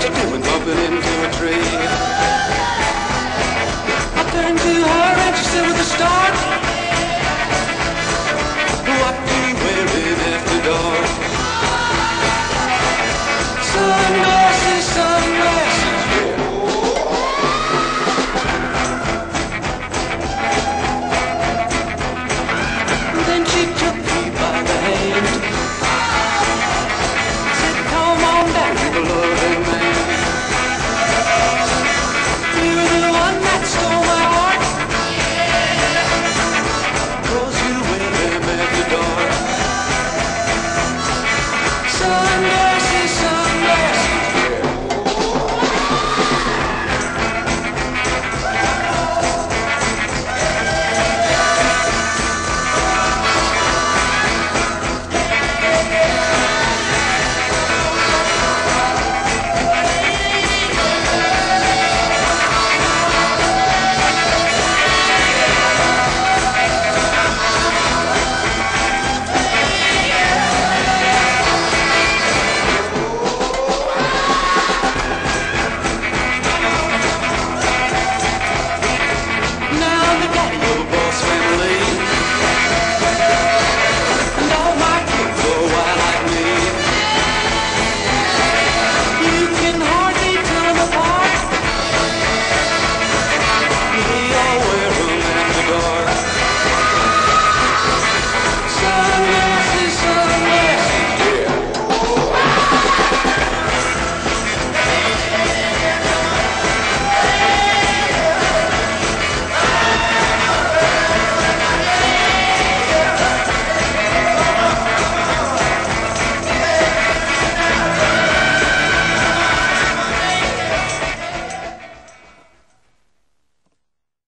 To do when bumping into a tree. I turned to her and she said with a start.